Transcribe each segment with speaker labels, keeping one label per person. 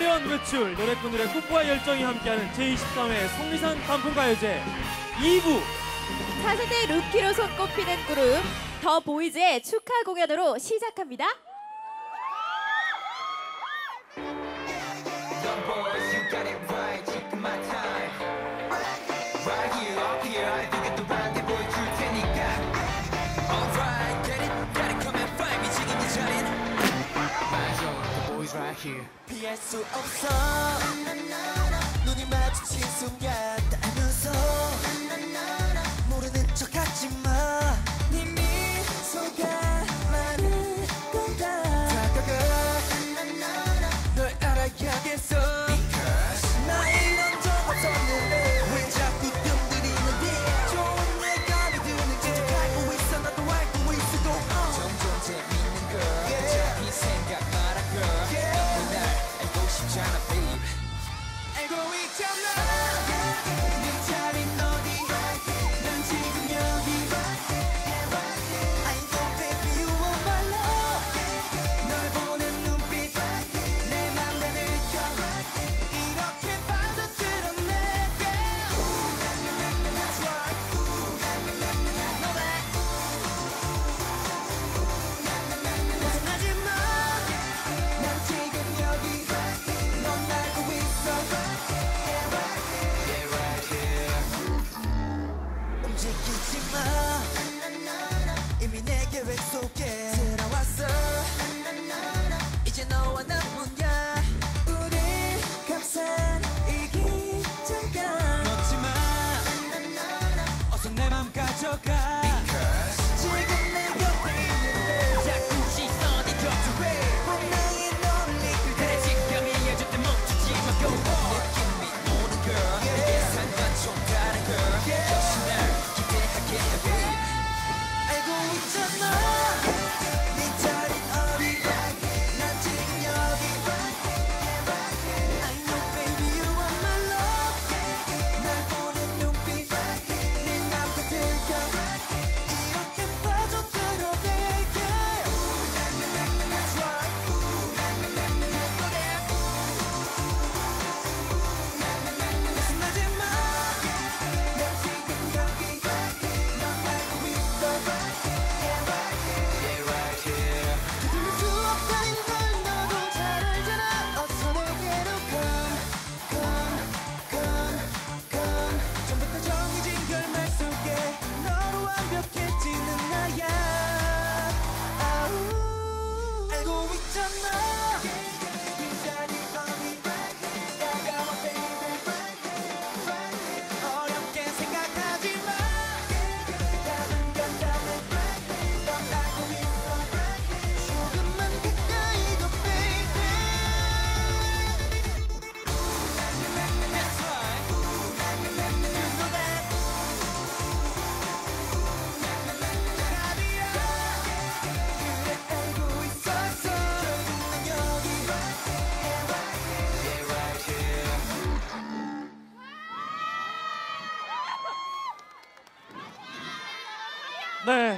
Speaker 1: 화려한 외출, 노래꾼들의 꿈과 열정이 함께하는 제23회 성리산 단풍가요제 2부
Speaker 2: 차세대 루키로 손꼽히는 그룹 더 보이즈의 축하 공연으로 시작합니다.
Speaker 3: Here. 피할 수 없어. 눈이 마주친 순간 따면서 모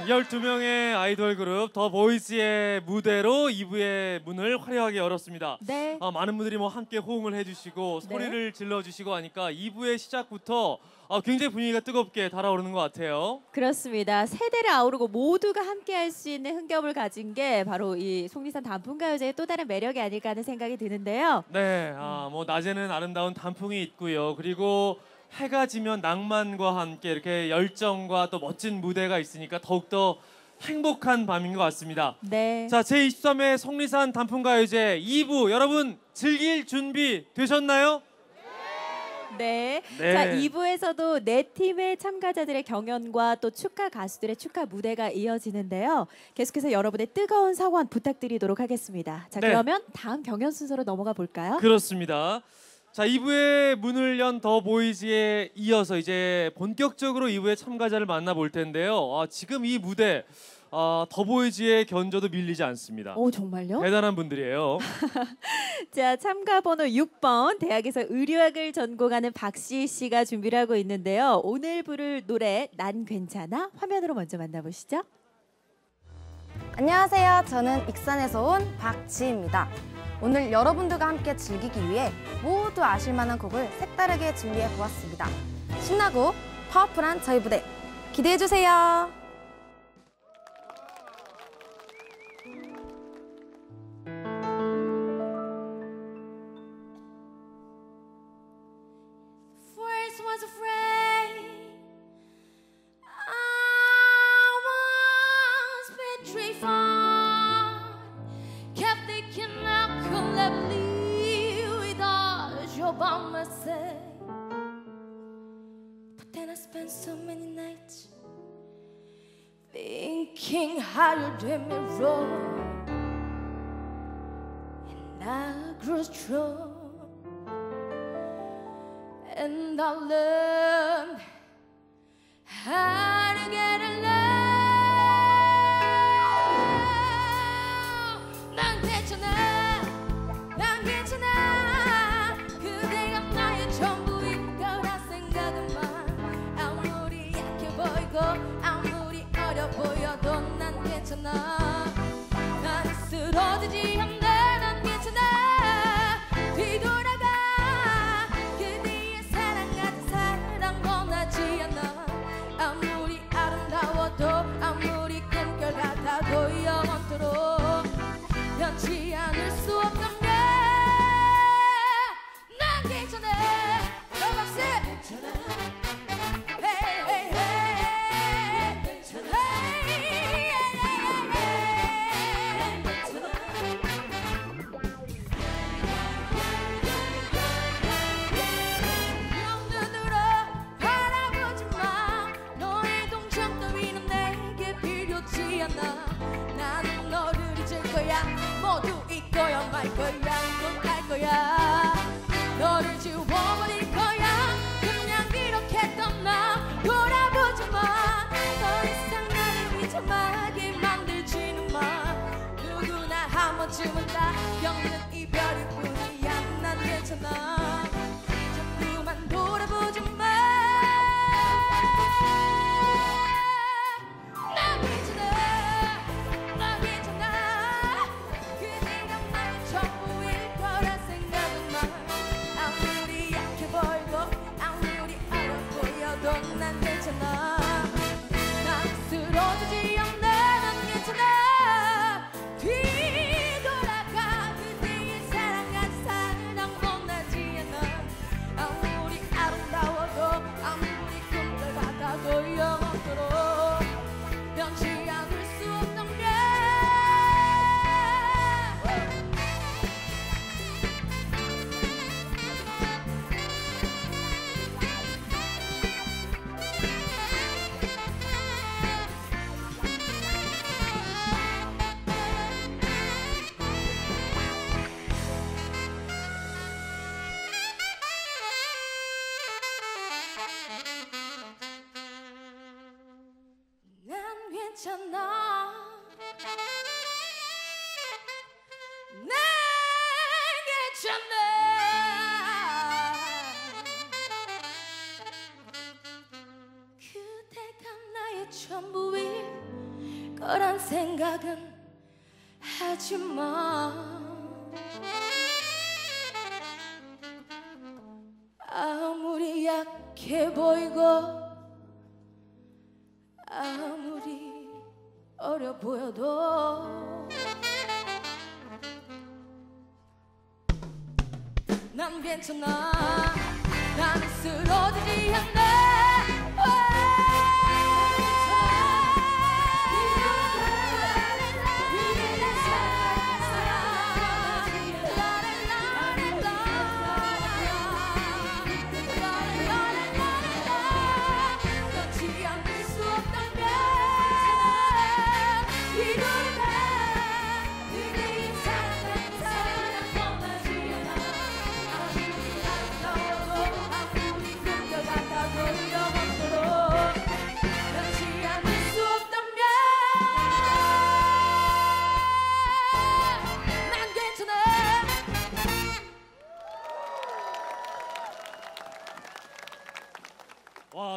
Speaker 1: 12명의 아이돌 그룹 더 보이즈의 무대로 2부의 문을 화려하게 열었습니다.
Speaker 2: 네.
Speaker 1: 아, 많은 분들이 뭐 함께 호응을 해주시고
Speaker 2: 네.
Speaker 1: 소리를 질러주시고 하니까 2부의 시작부터 아, 굉장히 분위기가 뜨겁게 달아오르는 것 같아요.
Speaker 2: 그렇습니다. 세대를 아우르고 모두가 함께 할 수 있는 흥겹을 가진 게 바로 이 속리산 단풍가요제의 또 다른 매력이 아닐까 하는 생각이 드는데요.
Speaker 1: 네, 아, 뭐 낮에는 아름다운 단풍이 있고요. 그리고 해가 지면 낭만과 함께 이렇게 열정과 또 멋진 무대가 있으니까 더욱더 행복한 밤인 것 같습니다.
Speaker 2: 네.
Speaker 1: 자, 제23회 성리산 단풍가요제 2부 여러분 즐길 준비 되셨나요?
Speaker 2: 네.
Speaker 1: 네.
Speaker 2: 자, 2부에서도 네 팀의 참가자들의 경연과 또 축하 가수들의 축하 무대가 이어지는데요. 계속해서 여러분의 뜨거운 사원 부탁드리도록 하겠습니다. 자,
Speaker 1: 네.
Speaker 2: 그러면 다음 경연 순서로 넘어가 볼까요?
Speaker 1: 그렇습니다. 자, 2부의 문을 연 더 보이즈에 이어서 이제 본격적으로 2부의 참가자를 만나볼 텐데요. 아, 지금 이 무대 아, 더 보이즈의 견저도 밀리지 않습니다.
Speaker 2: 오, 정말요?
Speaker 1: 대단한 분들이에요.
Speaker 2: 자, 참가 번호 6번 대학에서 의료학을 전공하는 박시희 씨가 준비를 하고 있는데요. 오늘 부를 노래 난 괜찮아 화면으로 먼저 만나보시죠.
Speaker 4: 안녕하세요. 저는 익산에서 온 박지입니다. 오늘 여러분들과 함께 즐기기 위해 모두 아실만한 곡을 색다르게 준비해 보았습니다. 신나고 파워풀한 저희 무대 기대해 주세요.
Speaker 5: king hired him in Rome, and I grew strong, and I learned how. 주문 다 영는 생각은 하지 마. 아무리 약해 보이고 아무리 어려 보여도 난 괜찮아 나는 쓰러지지 않네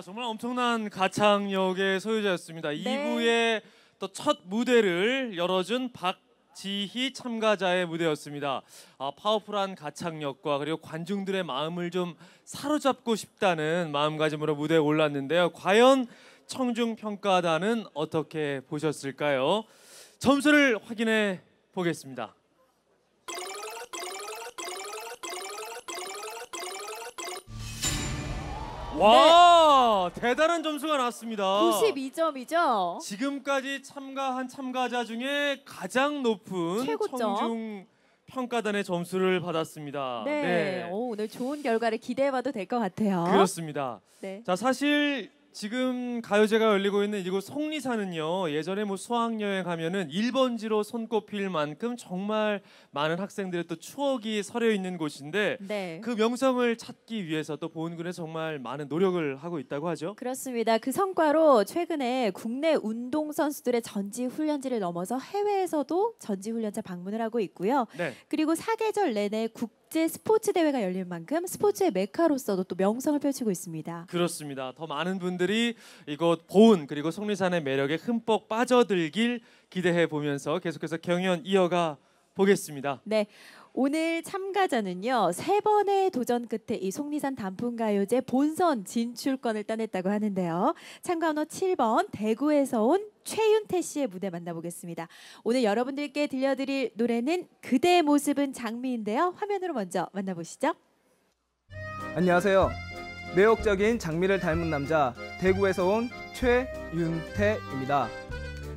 Speaker 1: 정말 엄청난 가창력의 소유자였습니다.
Speaker 2: 네.
Speaker 1: 2부의 또 첫 무대를 열어준 박지희 참가자의 무대였습니다. 아, 파워풀한 가창력과 그리고 관중들의 마음을 좀 사로잡고 싶다는 마음가짐으로 무대에 올랐는데요. 과연 청중 평가단은 어떻게 보셨을까요? 점수를 확인해 보겠습니다. 와 대단한 점수가 나왔습니다.
Speaker 2: 92점이죠.
Speaker 1: 지금까지 참가한 참가자 중에 가장 높은
Speaker 2: 최고점.
Speaker 1: 청중 평가단의 점수를 받았습니다.
Speaker 2: 네. 오, 오늘 좋은 결과를 기대해봐도 될 것 같아요.
Speaker 1: 그렇습니다.
Speaker 2: 네.
Speaker 1: 자 사실 지금 가요제가 열리고 있는 이곳 속리사는요 예전에 뭐 수학여행 가면은 1번지로 손꼽힐 만큼 정말 많은 학생들의 또 추억이 서려 있는 곳인데
Speaker 2: 네.
Speaker 1: 그 명성을 찾기 위해서 또 보은군에서 정말 많은 노력을 하고 있다고 하죠.
Speaker 2: 그렇습니다. 그 성과로 최근에 국내 운동 선수들의 전지 훈련지를 넘어서 해외에서도 전지 훈련자 방문을 하고 있고요.
Speaker 1: 네.
Speaker 2: 그리고 사계절 내내 국제 스포츠 대회가 열릴 만큼 스포츠의 메카로서도 또 명성을 펼치고 있습니다.
Speaker 1: 그렇습니다. 더 많은 분들이 이곳 보은 그리고 속리산의 매력에 흠뻑 빠져들길 기대해 보면서 계속해서 경연 이어가 보겠습니다.
Speaker 2: 네. 오늘 참가자는요 세 번의 도전 끝에 이 속리산 단풍가요제 본선 진출권을 따냈다고 하는데요 참가 번호 7번 대구에서 온 최윤태 씨의 무대 만나보겠습니다 오늘 여러분들께 들려드릴 노래는 그대의 모습은 장미인데요 화면으로 먼저 만나보시죠
Speaker 6: 안녕하세요. 매혹적인 장미를 닮은 남자 대구에서 온 최윤태입니다.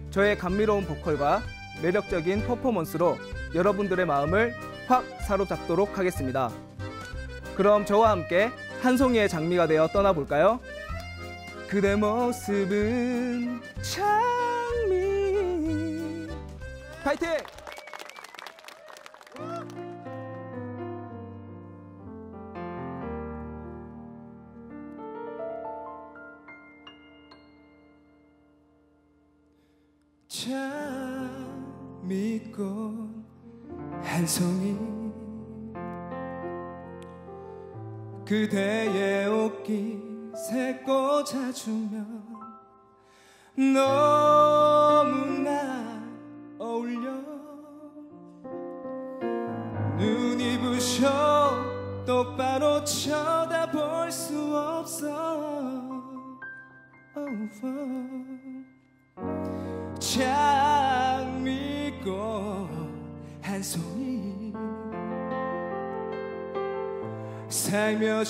Speaker 6: 저의 감미로운 보컬과 매력적인 퍼포먼스로 여러분들의 마음을 확 사로잡도록 하겠습니다. 그럼 저와 함께 한 송이의 장미가 되어 떠나볼까요? 그대 모습은 장미 파이팅! 그대의 옷깃에 꽂아주면 너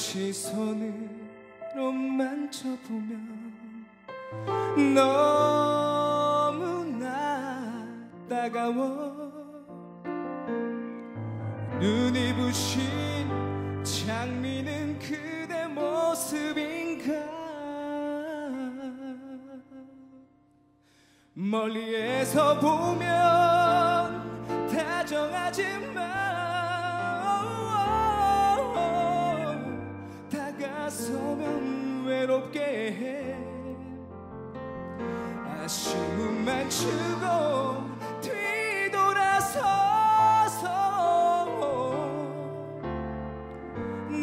Speaker 6: 시 손으로 만져보면 너무나 따가워. 눈이 부신 장미는 그대 모습인가? 멀리에서 보면 다정하지만 외롭게 해. 아쉬움만 주고 뒤돌아서서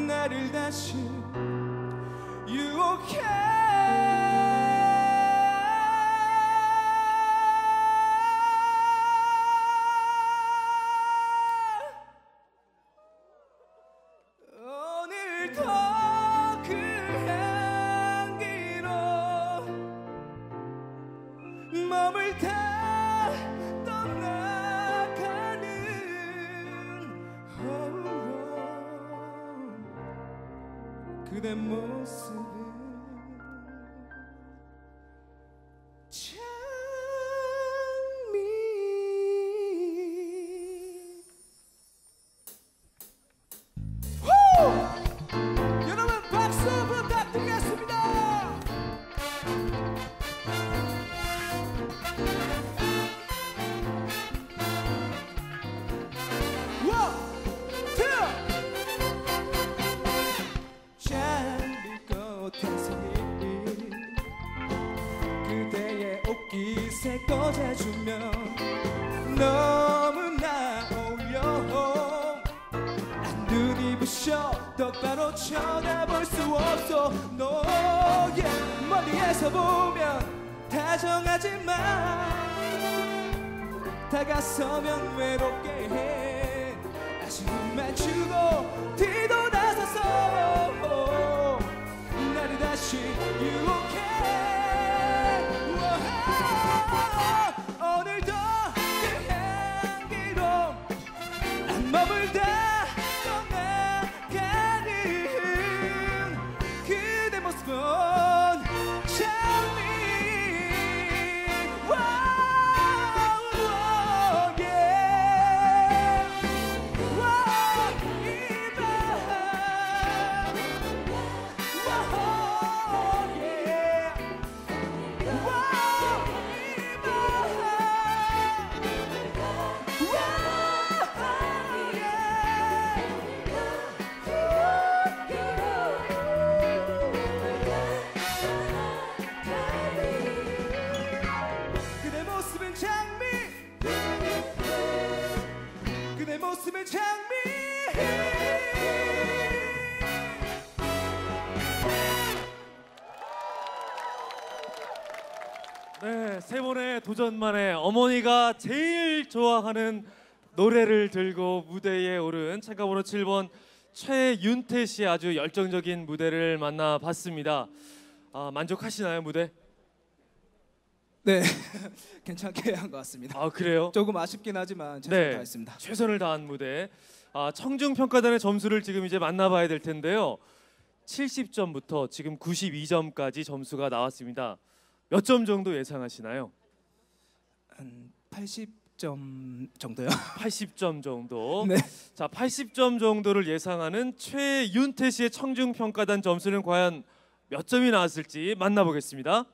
Speaker 6: 나를 다시
Speaker 1: 도전 만에 어머니가 제일 좋아하는 노래를 들고 무대에 오른 참가번호 7번 최윤태 씨의 아주 열정적인 무대를 만나봤습니다. 아, 만족하시나요 무대?
Speaker 6: 네 괜찮게 한 것 같습니다
Speaker 1: 아 그래요?
Speaker 6: 조금 아쉽긴 하지만 최선을
Speaker 1: 네.
Speaker 6: 다했습니다
Speaker 1: 최선을 다한 무대. 아, 청중 평가단의 점수를 지금 이제 만나봐야 될 텐데요. 70점부터 지금 92점까지 점수가 나왔습니다. 몇 점 정도 예상하시나요?
Speaker 6: 한 80점 정도요
Speaker 1: 80점 정도.
Speaker 6: 네.
Speaker 1: 자, 80점 정도를 예상하는 최윤태 씨의 청중 평가단 점수는 과연 몇 점이 나왔을지 만나보겠습니다.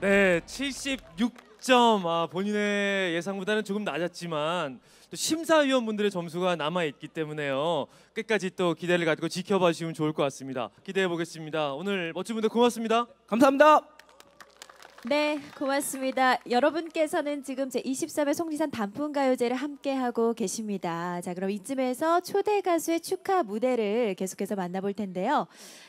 Speaker 1: 네, 76 점. 아, 본인의 예상보다는 조금 낮았지만 또 심사위원분들의 점수가 남아 있기 때문에요. 끝까지 또 기대를 가지고 지켜봐 주시면 좋을 것 같습니다. 기대해 보겠습니다. 오늘 멋진 분들 고맙습니다.
Speaker 6: 감사합니다
Speaker 7: 네, 고맙습니다. 여러분께서는 지금 제 23회 송리산 단풍가요제를 함께하고 계십니다. 자, 그럼 이쯤에서 초대 가수의 축하 무대를 계속해서 만나볼 텐데요.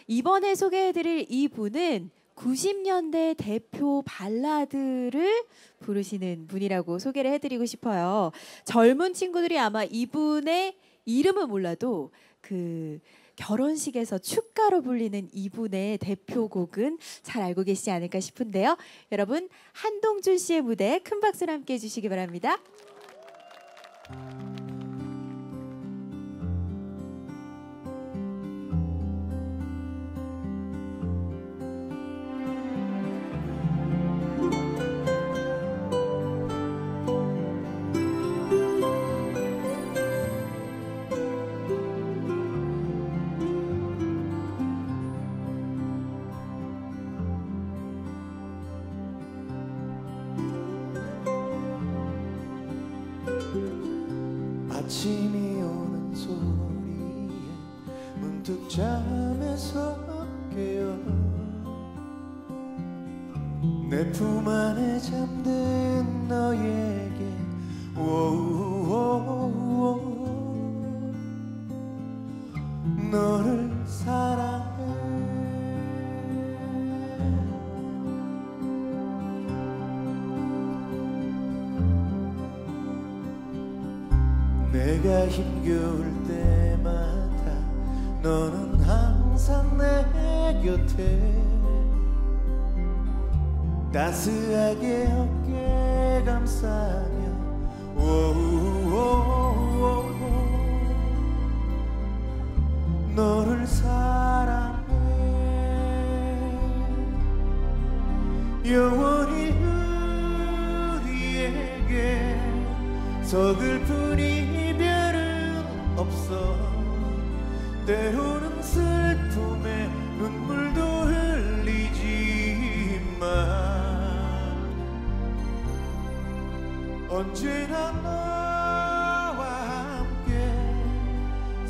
Speaker 7: 이번에 소개해드릴 이 분은 90년대 대표 발라드를 부르시는 분이라고 소개를 해드리고 싶어요. 젊은 친구들이 아마 이분의 이름은 몰라도 그 결혼식에서 축가로 불리는 이분의 대표곡은 잘 알고 계시지 않을까 싶은데요. 여러분 한동준 씨의 무대 큰 박수로 함께 해 주시기 바랍니다.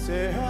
Speaker 6: 새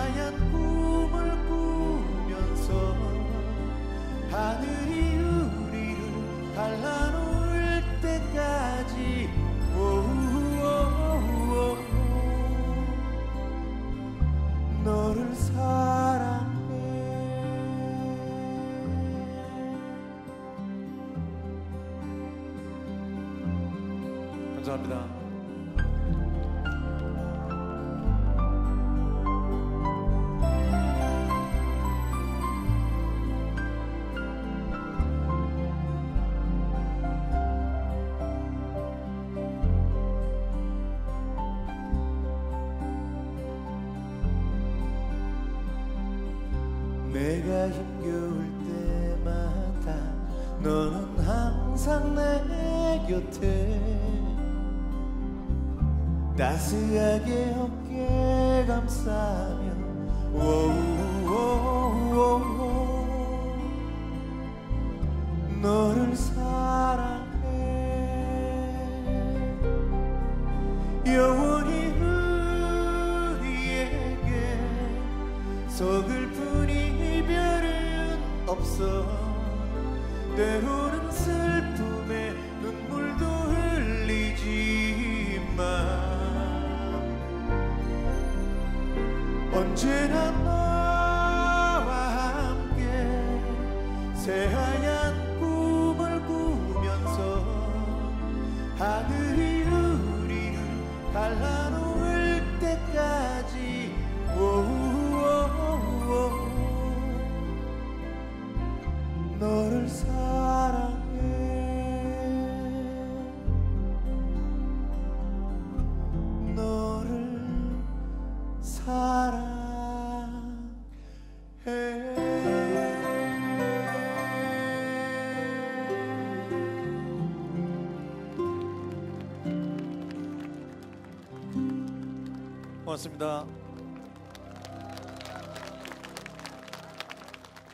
Speaker 6: 고맙습니다.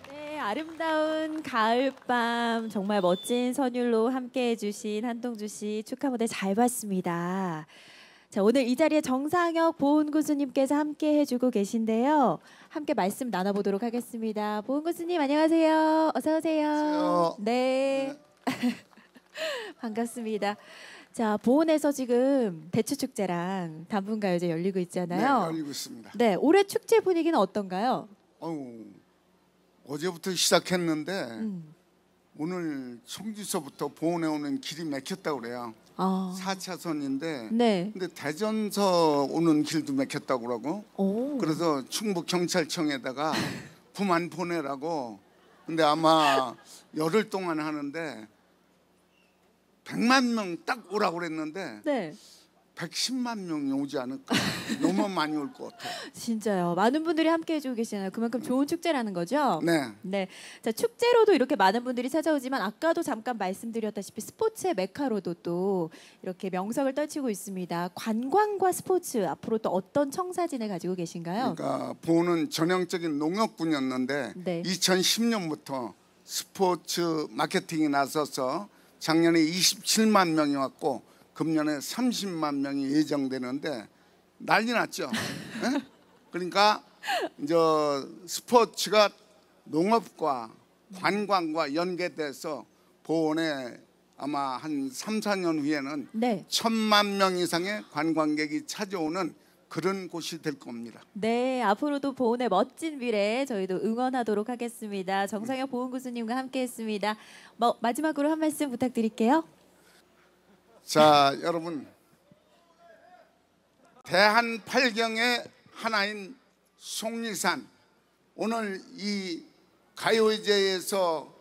Speaker 2: 네, 아름다운 가을밤 정말 멋진 선율로 함께 해 주신 한동주 씨 축하 무대 잘 봤습니다. 자, 오늘 이 자리에 정상혁 보은구수님께서 함께 해주고 계신데요. 함께 말씀 나눠보도록 하겠습니다. 보은구수님 안녕하세요. 어서 오세요.
Speaker 8: 안녕하세요.
Speaker 2: 네. 반갑습니다. 자, 보은에서 지금 대추 축제랑 단풍가요제 열리고
Speaker 8: 네,
Speaker 2: 있잖아요.
Speaker 8: 열리고 있습니다.
Speaker 2: 네, 올해 축제 분위기는 어떤가요?
Speaker 8: 어우, 어제부터 시작했는데
Speaker 2: 음.
Speaker 8: 오늘 청주서부터 보은에 오는 길이 막혔다고 그래요.
Speaker 2: 아,
Speaker 8: 4차선인데
Speaker 2: 네.
Speaker 8: 근데 대전서 오는 길도 막혔다고 그러고
Speaker 2: 오.
Speaker 8: 그래서 충북 경찰청에다가 부만 보내라고 근데 아마 열흘 동안 하는데 100만 명 딱 오라고 그랬는데
Speaker 2: 네,
Speaker 8: 110만 명이 오지 않을까 너무 많이 올 것 같아요.
Speaker 2: 진짜요. 많은 분들이 함께 해주고 계시나요? 그만큼 좋은 축제라는 거죠?
Speaker 8: 네.
Speaker 2: 네. 자, 축제로도 이렇게 많은 분들이 찾아오지만 아까도 잠깐 말씀드렸다시피 스포츠의 메카로도 또 이렇게 명성을 떨치고 있습니다. 관광과 스포츠 앞으로 또 어떤 청사진을 가지고 계신가요?
Speaker 8: 그러니까 보는 전형적인 농업군이었는데
Speaker 2: 네.
Speaker 8: 2010년부터 스포츠 마케팅이 나서서 작년에 27만 명이 왔고 금년에 30만 명이 예정되는데 난리 났죠. 예? 그러니까 이제 스포츠가 농업과 관광과 연계돼서 보온에 아마 한 3, 4년 후에는
Speaker 2: 네.
Speaker 8: 천만 명 이상의 관광객이 찾아오는 그런 곳이 될 겁니다.
Speaker 2: 네, 앞으로도 보은의 멋진 미래 저희도 응원하도록 하겠습니다. 정상혁 보은구수님과 함께했습니다. 뭐 마지막으로 한 말씀 부탁드릴게요.
Speaker 8: 자, 여러분. 대한 팔경의 하나인 속리산 오늘 이 가요제에서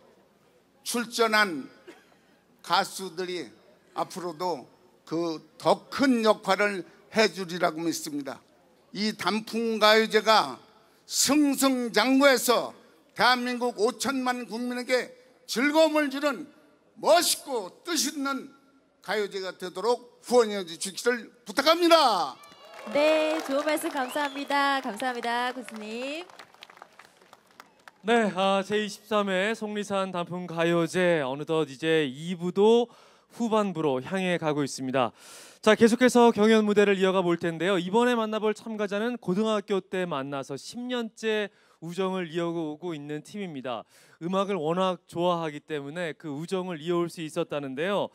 Speaker 8: 출전한 가수들이 앞으로도 그 더 큰 역할을 해주리라고 믿습니다. 이 단풍가요제가 승승장구해서 대한민국 5천만 국민에게 즐거움을 주는 멋있고 뜻있는 가요제가 되도록 후원해 주시기를 부탁합니다.
Speaker 2: 네, 좋은 말씀 감사합니다. 감사합니다, 교수님.
Speaker 1: 네, 아, 제23회 속리산 단풍 가요제 어느덧 이제 2부도 후반부로 향해 가고 있습니다. 자, 계속해서 경연 무대를 이어가 볼 텐데요. 이번에 만나볼 참가자는 고등학교 때 만나서 10년째 우정을 이어오고 있는 팀입니다. 음악을 워낙 좋아하기 때문에 그 우정을 이어올 수 있었다는데요.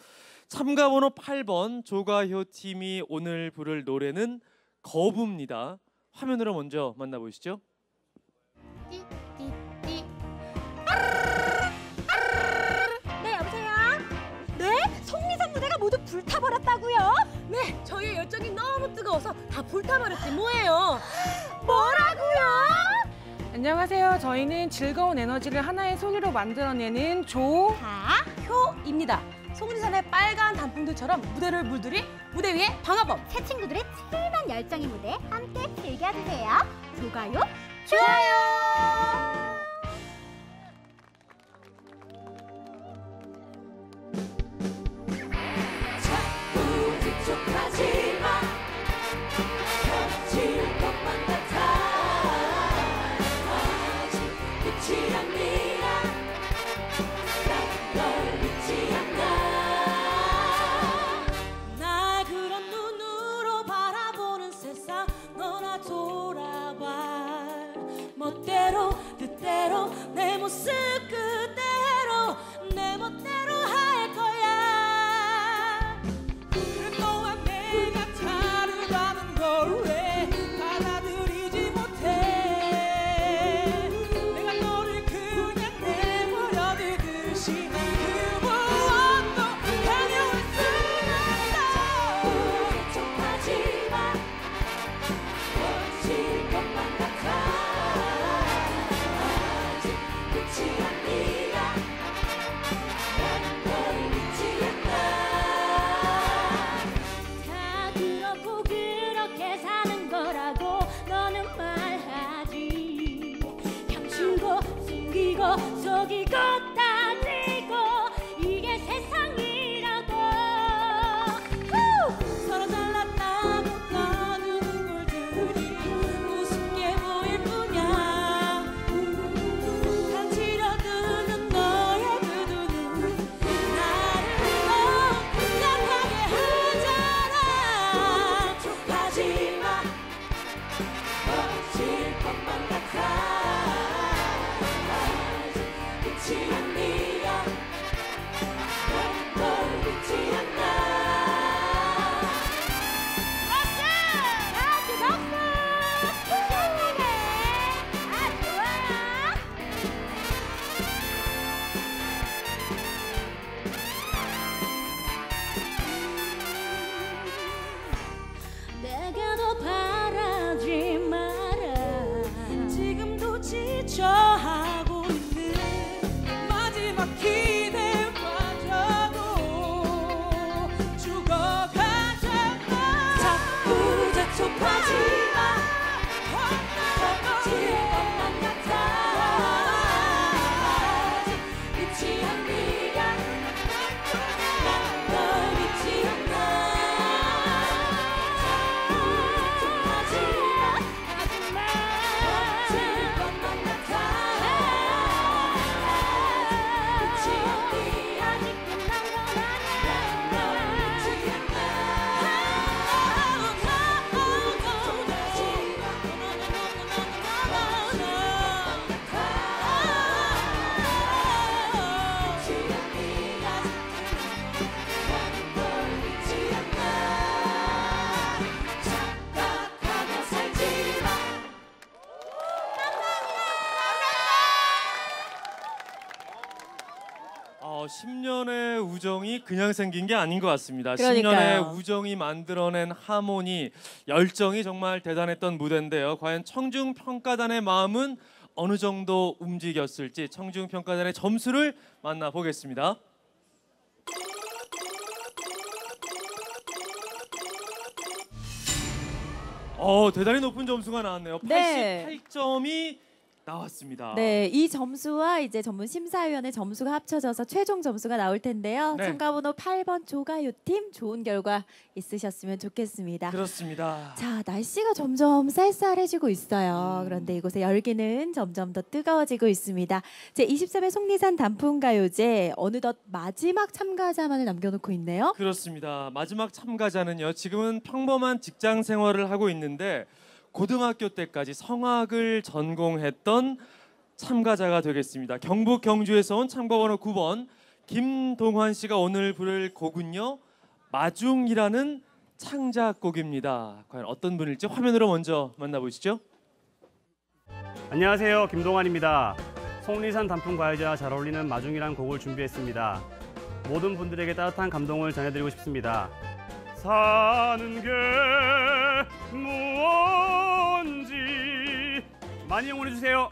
Speaker 1: 참가 번호 8번 조가효 팀이 오늘 부를 노래는 거부입니다. 화면으로 먼저 만나보시죠.
Speaker 9: 네 여보세요? 네? 무대가 모두 불타버렸다고요? 뜨거워서 다 불타버렸지 뭐예요? 뭐라고요?
Speaker 10: 안녕하세요. 저희는 즐거운 에너지를 하나의 소리로 만들어내는 조.
Speaker 9: 효입니다. 속리산의 빨간 단풍들처럼 무대를 물들이 무대 위에 방화범.
Speaker 11: 새 친구들의 치밀한 열정의 무대 함께 즐겨주세요. 좋아요.
Speaker 9: 좋아요. 그냥
Speaker 1: 생긴 게 아닌 것 같습니다.
Speaker 2: 그러니까요.
Speaker 1: 10년의 우정이 만들어낸 하모니, 열정이 정말 대단했던 무대인데요. 과연 청중 평가단의 마음은 어느 정도 움직였을지 청중 평가단의 점수를 만나보겠습니다. 어, 대단히 높은 점수가 나왔네요.
Speaker 2: 네.
Speaker 1: 88점이 나왔습니다.
Speaker 2: 네, 이 점수와 이제 전문 심사위원의 점수가 합쳐져서 최종 점수가 나올 텐데요.
Speaker 1: 네.
Speaker 2: 참가번호 8번 조가요 팀 좋은 결과 있으셨으면 좋겠습니다.
Speaker 1: 그렇습니다.
Speaker 2: 자, 날씨가 점점 쌀쌀해지고 있어요.
Speaker 1: 음.
Speaker 2: 그런데 이곳의 열기는 점점 더 뜨거워지고 있습니다. 제 23회 속리산 단풍가요제 어느덧 마지막 참가자만을 남겨놓고 있네요.
Speaker 1: 그렇습니다. 마지막 참가자는요. 지금은 평범한 직장 생활을 하고 있는데 고등학교 때까지 성악을 전공했던 참가자가 되겠습니다. 경북 경주에서 온 참가번호 9번 김동환 씨가 오늘 부를 곡은요. 마중이라는 창작곡입니다. 과연 어떤 분일지 화면으로 먼저 만나보시죠.
Speaker 12: 안녕하세요. 김동환입니다. 속리산 단풍 과일과 잘 어울리는 마중이란 곡을 준비했습니다. 모든 분들에게 따뜻한 감동을 전해드리고 싶습니다. 사는 게 무언지 많이 응원해 주세요.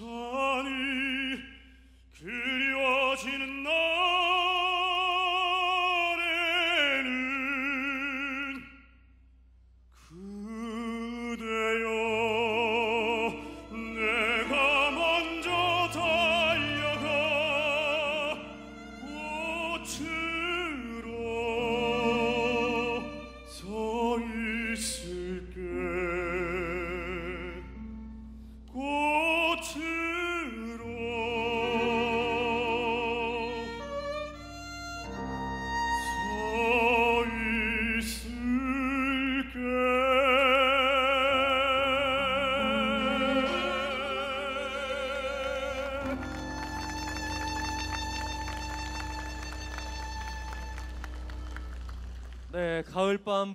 Speaker 12: 못하니 그리워지는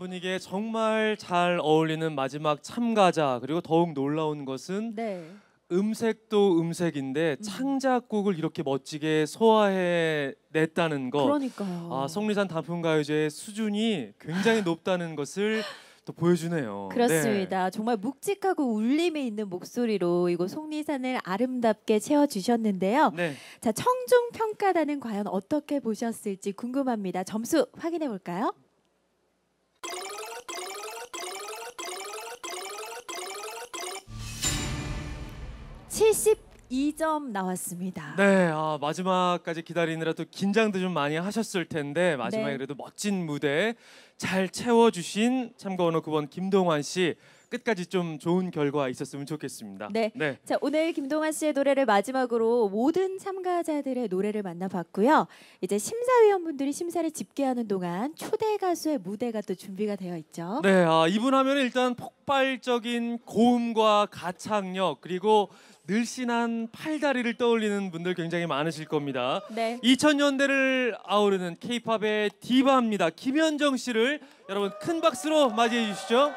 Speaker 1: 분위기에 정말 잘 어울리는 마지막 참가자 그리고 더욱 놀라운 것은
Speaker 2: 네.
Speaker 1: 음색도 음색인데 창작곡을 이렇게 멋지게 소화해 냈다는 것.
Speaker 2: 그러니까요.
Speaker 1: 아, 성리산 단풍가요제의 수준이 굉장히 높다는 것을 또 보여주네요.
Speaker 2: 그렇습니다. 정말 묵직하고 울림이 있는 목소리로 이곳 속리산을 아름답게 채워주셨는데요.
Speaker 1: 네. 네.
Speaker 2: 자, 청중 평가단은 과연 어떻게 보셨을지 궁금합니다. 점수 확인해 볼까요? 2점 나왔습니다.
Speaker 1: 네, 아, 마지막까지 기다리느라 또 긴장도 좀 많이 하셨을 텐데 마지막에
Speaker 2: 네.
Speaker 1: 그래도 멋진 무대 잘 채워주신 참가 번호 9번 김동환 씨 끝까지 좀 좋은 결과 있었으면 좋겠습니다.
Speaker 2: 네.
Speaker 1: 네.
Speaker 2: 자, 오늘 김동완 씨의 노래를 마지막으로 모든 참가자들의 노래를 만나봤고요. 이제 심사위원분들이 심사를 집계하는 동안 초대 가수의 무대가 또 준비가 되어 있죠.
Speaker 1: 네, 아, 이분 하면 일단 폭발적인 고음과 가창력 그리고 늘씬한 팔다리를 떠올리는 분들 굉장히 많으실 겁니다.
Speaker 2: 네.
Speaker 1: 2000년대를 아우르는 K-팝의 디바입니다. 김현정 씨를 여러분 큰 박수로 맞이해 주시죠.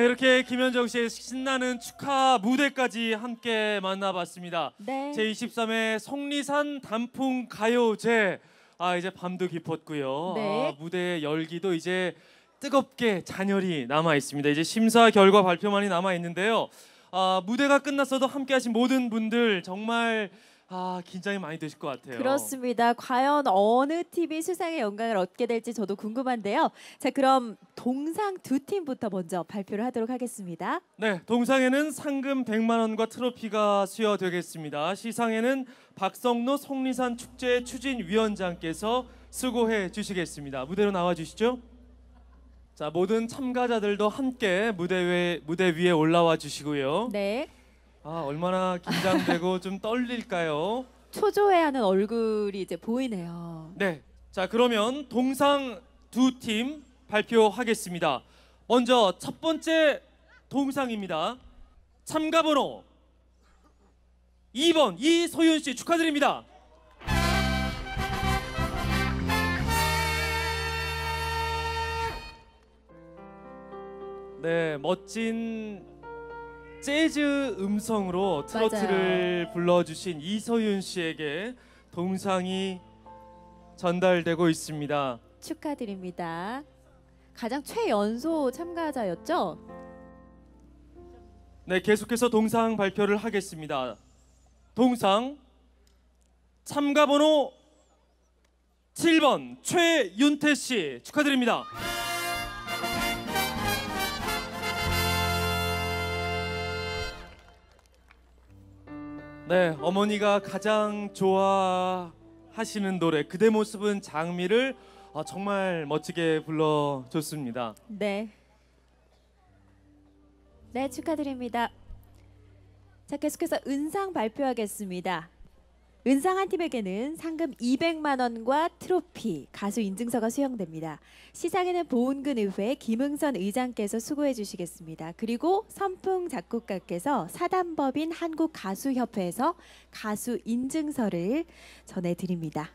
Speaker 1: 네, 이렇게 김현정 씨의 신나는 축하 무대까지 함께 만나봤습니다.
Speaker 2: 네.
Speaker 1: 제23회 성리산 단풍 가요제. 아 이제 밤도 깊었고요.
Speaker 2: 네.
Speaker 1: 아, 무대의 열기도 이제 뜨겁게 잔열이 남아 있습니다. 이제 심사 결과 발표만이 남아 있는데요. 아, 무대가 끝났어도 함께 하신 모든 분들 정말 아 긴장이 많이 되실 것 같아요.
Speaker 2: 그렇습니다. 과연 어느 팀이 수상의 영광을 얻게 될지 저도 궁금한데요. 자, 그럼 동상 두 팀부터 먼저 발표를 하도록 하겠습니다.
Speaker 1: 네, 동상에는 상금 100만 원과 트로피가 수여되겠습니다. 시상에는 박성노 속리산 축제 추진위원장께서 수고해 주시겠습니다. 무대로 나와 주시죠. 자, 모든 참가자들도 함께 무대 위에 무대 위에 올라와 주시고요.
Speaker 2: 네.
Speaker 1: 아, 얼마나 긴장되고 좀 떨릴까요?
Speaker 2: 초조해하는 얼굴이 이제 보이네요.
Speaker 1: 네. 자, 그러면 동상 두 팀 발표하겠습니다. 먼저 첫 번째 동상입니다. 참가 번호 2번 이소윤 씨 축하드립니다. 네, 멋진 재즈 음성으로 트로트를 불러주신 이소윤 씨에게 동상이 전달되고 있습니다.
Speaker 2: 축하드립니다. 가장 최연소 참가자였죠?
Speaker 1: 네, 계속해서 동상 발표를 하겠습니다. 동상 참가 번호 7번 최윤태 씨 축하드립니다. 네, 어머니가 가장 좋아하시는 노래 그대 모습은 장미를 아, 정말 멋지게 불러줬습니다.
Speaker 2: 네. 네, 축하드립니다. 자, 계속해서 은상 발표하겠습니다. 은상 한 팀에게는 상금 200만 원과 트로피, 가수 인증서가 수여됩니다. 시상에는 보은근 의회 김응선 의장께서 수고해 주시겠습니다. 그리고 선풍 작곡가께서 사단법인 한국 가수협회에서 가수 인증서를 전해 드립니다.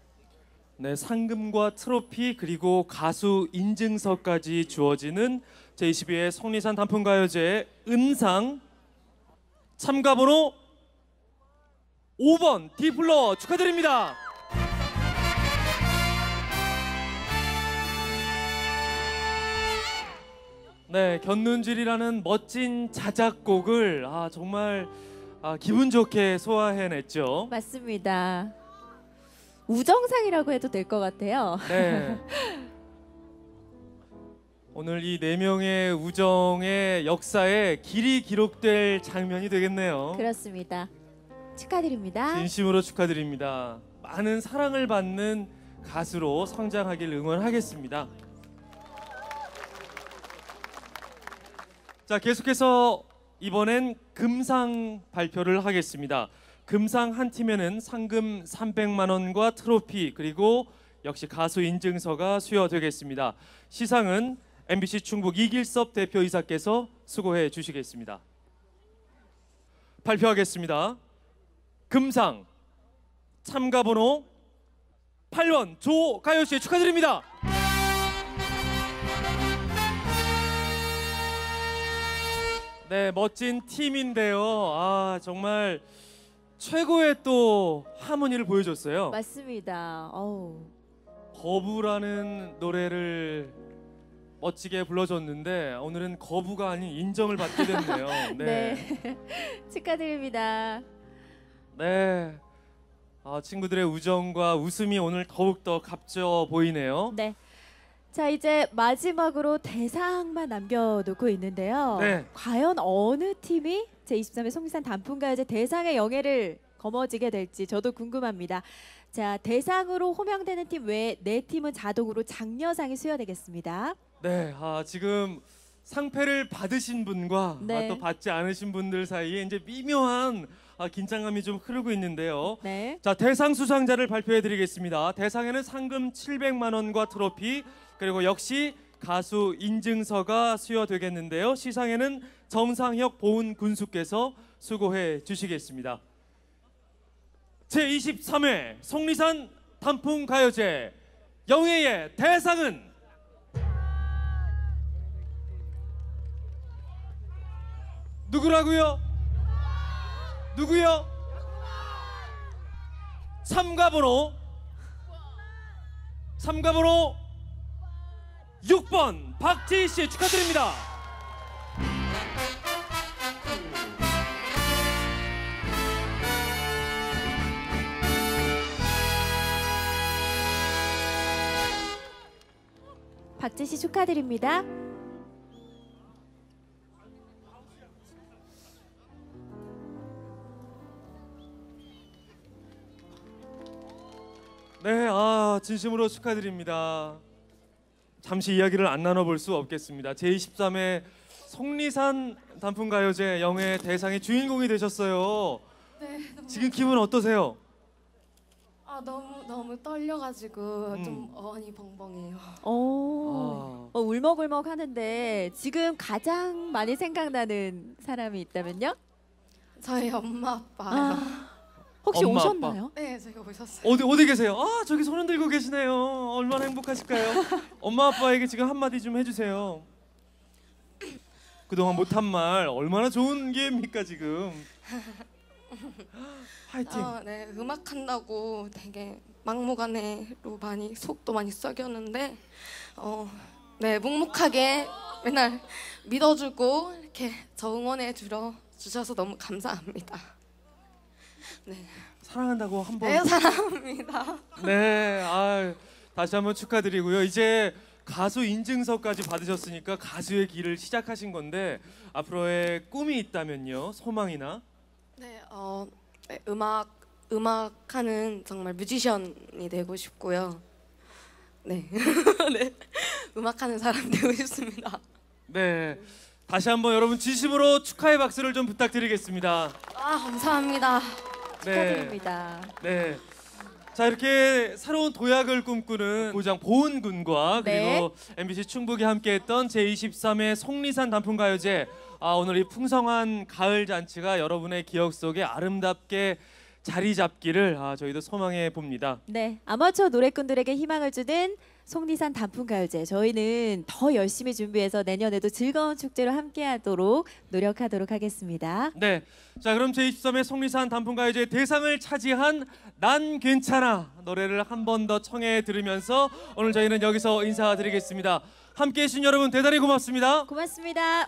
Speaker 1: 네, 상금과 트로피 그리고 가수 인증서까지 주어지는 제22회 성리산 단풍가요제 은상 참가번호 5번 디플러 축하드립니다. 네, 견눈질이라는 멋진 자작곡을 아 정말 아, 기분 좋게 소화해냈죠.
Speaker 2: 맞습니다. 우정상이라고 해도 될 것 같아요.
Speaker 1: 네. 오늘 이 네 명의 우정의 역사에 길이 기록될 장면이 되겠네요.
Speaker 2: 그렇습니다. 축하드립니다.
Speaker 1: 진심으로 축하드립니다. 많은 사랑을 받는 가수로 성장하길 응원하겠습니다. 자, 계속해서 이번엔 금상 발표를 하겠습니다. 금상 한 팀에는 상금 300만 원과 트로피 그리고 역시 가수 인증서가 수여되겠습니다. 시상은 MBC 충북 이길섭 대표이사께서 수고해 주시겠습니다. 발표하겠습니다. 금상 참가 번호 8번 조가요 씨 축하드립니다. 네, 멋진 팀인데요. 아, 정말 최고의 또 하모니를 보여줬어요.
Speaker 2: 맞습니다. 어우.
Speaker 1: 거부라는 노래를 멋지게 불러줬는데 오늘은 거부가 아닌 인정을 받게 됐네요. 네.
Speaker 2: 네. 축하드립니다.
Speaker 1: 네. 아, 친구들의 우정과 웃음이 오늘 더욱더 값져 보이네요.
Speaker 2: 네. 자, 이제 마지막으로 대상만 남겨놓고 있는데요.
Speaker 1: 네.
Speaker 2: 과연 어느 팀이 제23회 송리산 단풍가요제 대상의 영예를 거머쥐게 될지 저도 궁금합니다. 자, 대상으로 호명되는 팀 외에 네 팀은 자동으로 장려상이 수여되겠습니다.
Speaker 1: 네, 아, 지금 상패를 받으신 분과
Speaker 2: 네.
Speaker 1: 아, 또 받지 않으신 분들 사이에 이제 미묘한 아, 긴장감이 좀 흐르고 있는데요.
Speaker 2: 네.
Speaker 1: 자, 대상 수상자를 발표해 드리겠습니다. 대상에는 상금 700만 원과 트로피 그리고 역시 가수 인증서가 수여되겠는데요. 시상에는 정상혁 보훈 군수께서 수고해 주시겠습니다. 제23회 속리산 단풍 가요제 영예의 대상은 누구라고요? 누구요? 삼가번호 삼가번호 6번 박지희 씨 축하드립니다.
Speaker 2: 박지희 씨 축하드립니다.
Speaker 1: 진심으로 축하드립니다. 잠시 이야기를 안 나눠볼 수 없겠습니다. 제23회 속리산 단풍가요제 영예 대상의 주인공이 되셨어요.
Speaker 5: 네, 너무,
Speaker 1: 지금 기분 어떠세요?
Speaker 5: 아 너무 너무 떨려가지고
Speaker 1: 음.
Speaker 5: 좀 어안이 벙벙해요.
Speaker 2: 오,
Speaker 1: 아,
Speaker 2: 어, 울먹울먹 하는데 지금 가장 많이 생각나는 사람이 있다면요?
Speaker 5: 저희 엄마 아빠.
Speaker 2: 아, 혹시
Speaker 1: 엄마,
Speaker 2: 오셨나요?
Speaker 5: 네, 제가 오셨어요.
Speaker 1: 어디 어디 계세요? 아 저기 손 흔 들고 계시네요. 얼마나 행복하실까요? 엄마 아빠에게 지금 한마디 좀 해주세요. 그동안 못한 말 얼마나 좋은 기회입니까 지금? 화이팅.
Speaker 5: 어, 네, 음악 한다고 되게 막무가내로 많이 속도 많이 썩였는데, 어, 네 묵묵하게 맨날 믿어주고 이렇게 저 응원해 주러 주셔서 너무 감사합니다. 네,
Speaker 1: 사랑한다고 한번.
Speaker 5: 네 사랑합니다.
Speaker 1: 네, 아 다시 한번 축하드리고요. 이제 가수 인증서까지 받으셨으니까 가수의 길을 시작하신 건데 앞으로의 꿈이 있다면요, 소망이나
Speaker 5: 네, 어, 네, 음악 음악하는 정말 뮤지션이 되고 싶고요. 네, 네, 음악하는 사람 되고 싶습니다.
Speaker 1: 네. 다시 한번 여러분 진심으로 축하의 박수를 좀 부탁드리겠습니다.
Speaker 5: 아 감사합니다.
Speaker 2: 축하드립니다.
Speaker 1: 네. 자 이렇게 새로운 도약을 꿈꾸는 고장 보은 군과
Speaker 2: 네.
Speaker 1: 그리고 MBC 충북이 함께했던 제23회 속리산 단풍가요제 아, 오늘 이 풍성한 가을 잔치가 여러분의 기억 속에 아름답게 자리 잡기를 아, 저희도 소망해 봅니다.
Speaker 2: 네, 아마추어 노래꾼들에게 희망을 주는 속리산 단풍가요제. 저희는 더 열심히 준비해서 내년에도 즐거운 축제로 함께하도록 노력하도록 하겠습니다.
Speaker 1: 네. 자 그럼 제23회 속리산 단풍가요제 대상을 차지한 난 괜찮아 노래를 한 번 더 청해 들으면서 오늘 저희는 여기서 인사드리겠습니다. 함께해 주신 여러분 대단히 고맙습니다.
Speaker 2: 고맙습니다.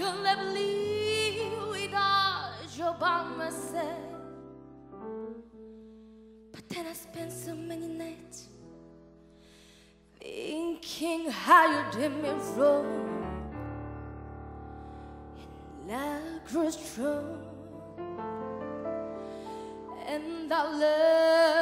Speaker 5: Could never leave without you by my side. But then I spent so many nights thinking how you did me wrong. And I grew strong and I love